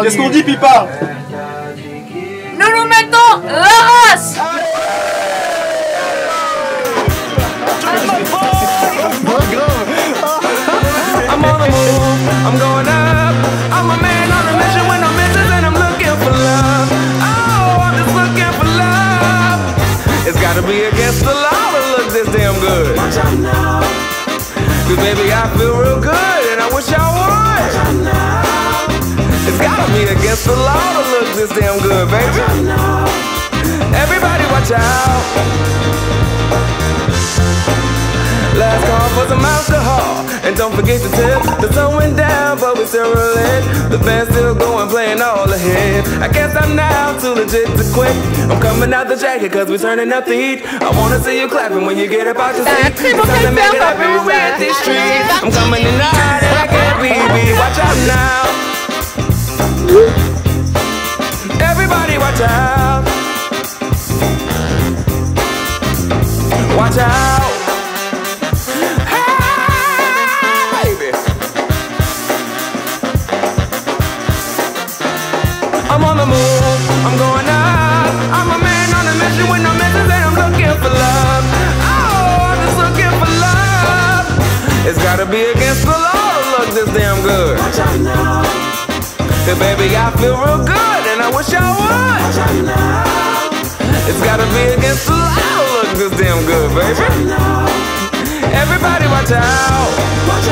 Qu'est-ce qu'on dit, Pippa Nous nous mettons la race I'm on the move, I'm going up. I'm a man on a mission when I'm missing and I'm looking for love. Oh, I'm just looking for love. It's gotta be against the law to look this damn good. Cause baby, I feel real good and I wish I would. It's gotta be against the law to look this damn good, baby. Everybody watch out. Last call for some alcohol. And don't forget to tip. The sun went down, but we still rolling. The band's still going, playing all ahead. I guess I'm now too legit to quit. I'm coming out the jacket, cause we're turning up the heat. I wanna see you clapping when you get up out your seat. It's time to make it when we hit these streets. I'm coming in hot and I can't be beat. Watch out now. Out. Watch out. Hey, baby. I'm on the move, I'm going up. I'm a man on a mission with no missions and I'm looking for love. Oh, I'm just looking for love. It's gotta be against the law to look this damn good. Cause baby, I feel real good Everybody watch out. Watch out.